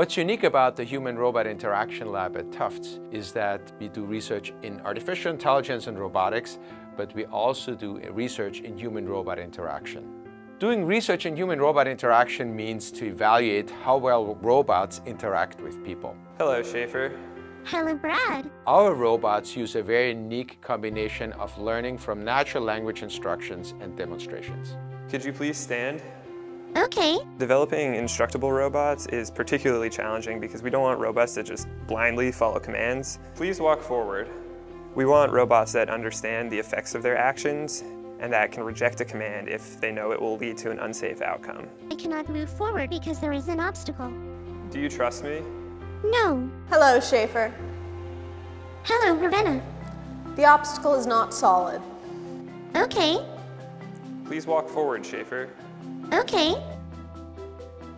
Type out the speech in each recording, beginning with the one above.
What's unique about the Human-Robot Interaction Lab at Tufts is that we do research in artificial intelligence and robotics, but we also do research in human-robot interaction. Doing research in human-robot interaction means to evaluate how well robots interact with people. Hello, Shafer. Hello, Brad. Our robots use a very unique combination of learning from natural language instructions and demonstrations. Could you please stand? Okay. Developing instructable robots is particularly challenging because we don't want robots that just blindly follow commands. Please walk forward. We want robots that understand the effects of their actions and that can reject a command if they know it will lead to an unsafe outcome. I cannot move forward because there is an obstacle. Do you trust me? No. Hello, Shafer. Hello, Ravenna. The obstacle is not solid. Okay. Please walk forward, Shafer. Okay.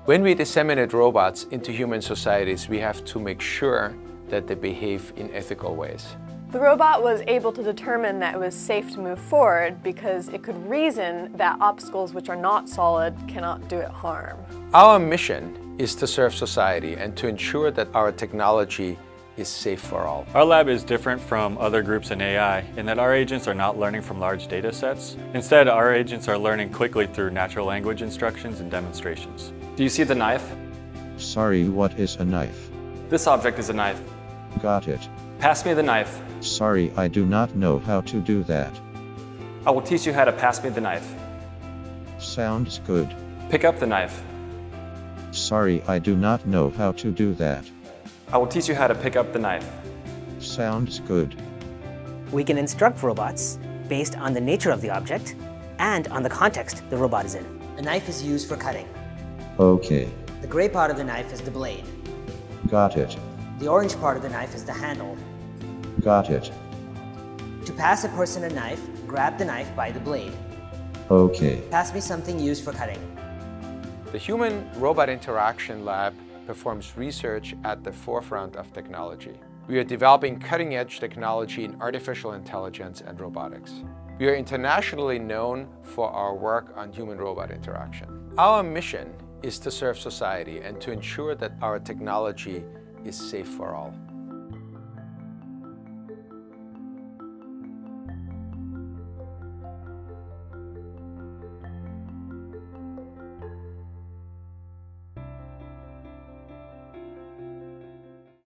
When we disseminate robots into human societies, we have to make sure that they behave in ethical ways. The robot was able to determine that it was safe to move forward because it could reason that obstacles which are not solid cannot do it harm. Our mission is to serve society and to ensure that our technology is safe for all. Our lab is different from other groups in AI in that our agents are not learning from large data sets. Instead, our agents are learning quickly through natural language instructions and demonstrations. Do you see the knife? Sorry, what is a knife? This object is a knife. Got it. Pass me the knife. Sorry, I do not know how to do that. I will teach you how to pass me the knife. Sounds good. Pick up the knife. Sorry, I do not know how to do that. I will teach you how to pick up the knife. Sounds good. We can instruct robots based on the nature of the object and on the context the robot is in. A knife is used for cutting. Okay. The gray part of the knife is the blade. Got it. The orange part of the knife is the handle. Got it. To pass a person a knife, grab the knife by the blade. Okay. Pass me something used for cutting. The Human-Robot Interaction Lab performs research at the forefront of technology. We are developing cutting-edge technology in artificial intelligence and robotics. We are internationally known for our work on human-robot interaction. Our mission is to serve society and to ensure that our technology is safe for all.